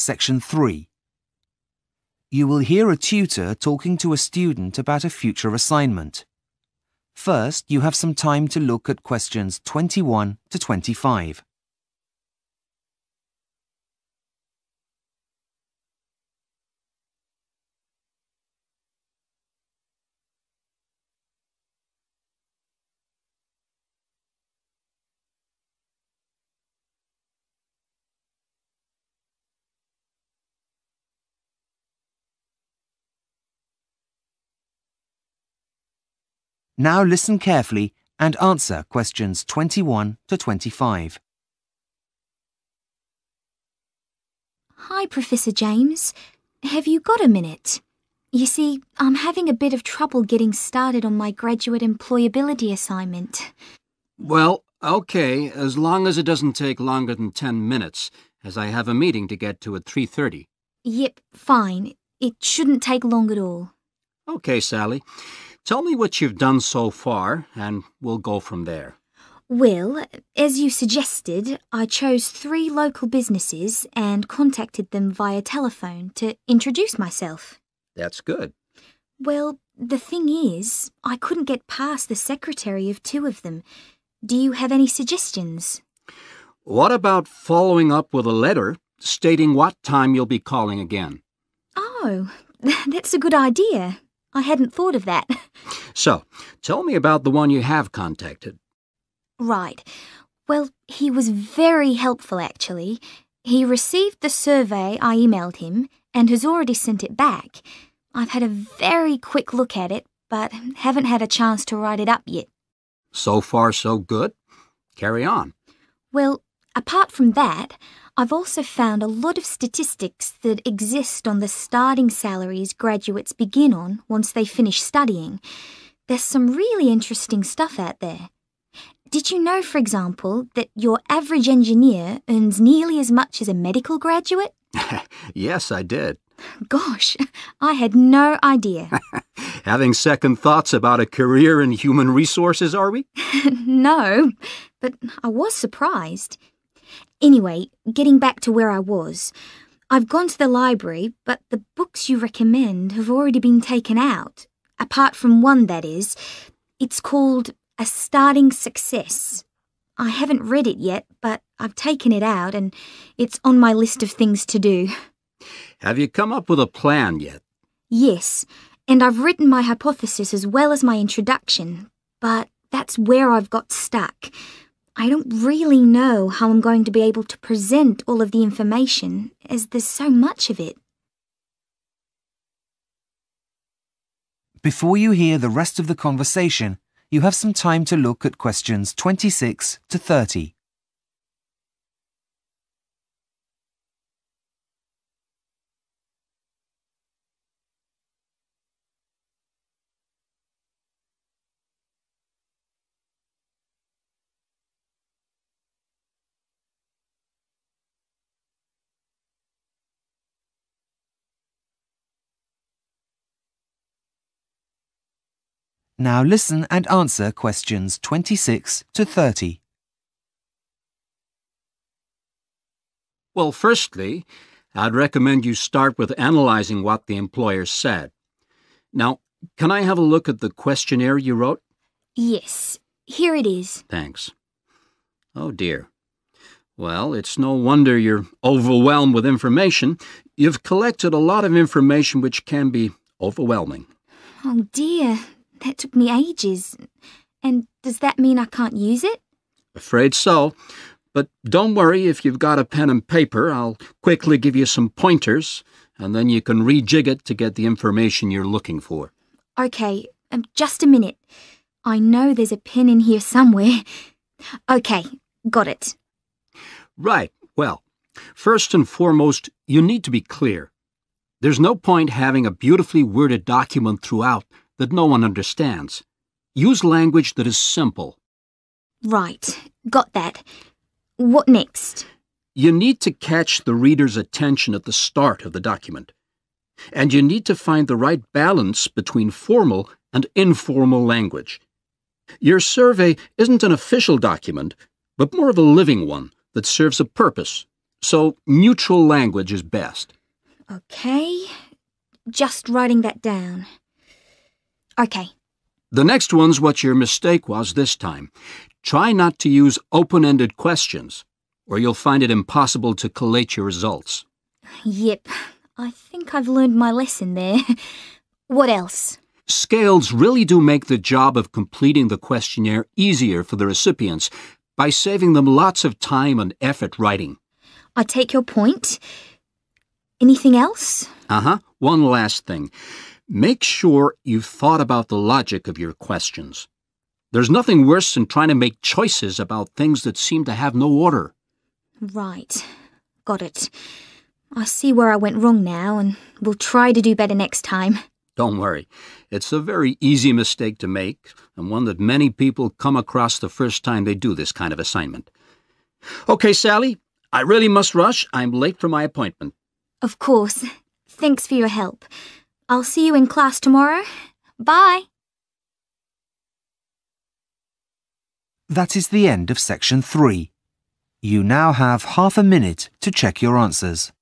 Section 3. You will hear a tutor talking to a student about a future assignment. First, you have some time to look at questions 21 to 25. Now listen carefully and answer questions 21 to 25. Hi, Professor James. Have you got a minute? You see, I'm having a bit of trouble getting started on my graduate employability assignment. Well, okay, as long as it doesn't take longer than 10 minutes, as I have a meeting to get to at 3.30. Yep, fine. It shouldn't take long at all. Okay, Sally. Tell me what you've done so far, and we'll go from there. Well, as you suggested, I chose three local businesses and contacted them via telephone to introduce myself. That's good. Well, the thing is, I couldn't get past the secretary of two of them. Do you have any suggestions? What about following up with a letter stating what time you'll be calling again? Oh, that's a good idea. I hadn't thought of that. So, tell me about the one you have contacted. Right. Well, he was very helpful, actually. He received the survey I emailed him and has already sent it back. I've had a very quick look at it, but haven't had a chance to write it up yet. So far, so good. Carry on. Well, apart from that, I've also found a lot of statistics that exist on the starting salaries graduates begin on once they finish studying. There's some really interesting stuff out there. Did you know, for example, that your average engineer earns nearly as much as a medical graduate? yes, I did. Gosh, I had no idea. Having second thoughts about a career in human resources, are we? no, but I was surprised. Anyway, getting back to where I was, I've gone to the library, but the books you recommend have already been taken out. Apart from one, that is. It's called A Starting Success. I haven't read it yet, but I've taken it out and it's on my list of things to do. Have you come up with a plan yet? Yes, and I've written my hypothesis as well as my introduction, but that's where I've got stuck. I don't really know how I'm going to be able to present all of the information, as there's so much of it. Before you hear the rest of the conversation, you have some time to look at questions 26 to 30. Now listen and answer questions 26 to 30. Well, firstly, I'd recommend you start with analyzing what the employer said. Now, can I have a look at the questionnaire you wrote? Yes, here it is. Thanks. Oh, dear. Well, it's no wonder you're overwhelmed with information. You've collected a lot of information which can be overwhelming. Oh dear, that took me ages. And does that mean I can't use it? Afraid so. But don't worry if you've got a pen and paper. I'll quickly give you some pointers, and then you can rejig it to get the information you're looking for. Okay, um, just a minute. I know there's a pen in here somewhere. Okay, got it. Right. Well, first and foremost, you need to be clear. There's no point having a beautifully worded document throughout that no one understands. Use language that is simple. Right, got that. What next? You need to catch the reader's attention at the start of the document. And you need to find the right balance between formal and informal language. Your survey isn't an official document, but more of a living one that serves a purpose so neutral language is best. Okay, just writing that down. Okay, The next one's what your mistake was this time. Try not to use open ended questions, or you'll find it impossible to collate your results. yep, I think I've learned my lesson there. what else? Scales really do make the job of completing the questionnaire easier for the recipients by saving them lots of time and effort writing. I take your point. Anything else? Uh huh. One last thing. Make sure you've thought about the logic of your questions. There's nothing worse than trying to make choices about things that seem to have no order. Right, got it. I see where I went wrong now, and will try to do better next time. Don't worry. It's a very easy mistake to make, and one that many people come across the first time they do this kind of assignment. Okay, Sally, I really must rush. I'm late for my appointment. Of course. Thanks for your help. I'll see you in class tomorrow. Bye. That is the end of section 3. You now have half a minute to check your answers.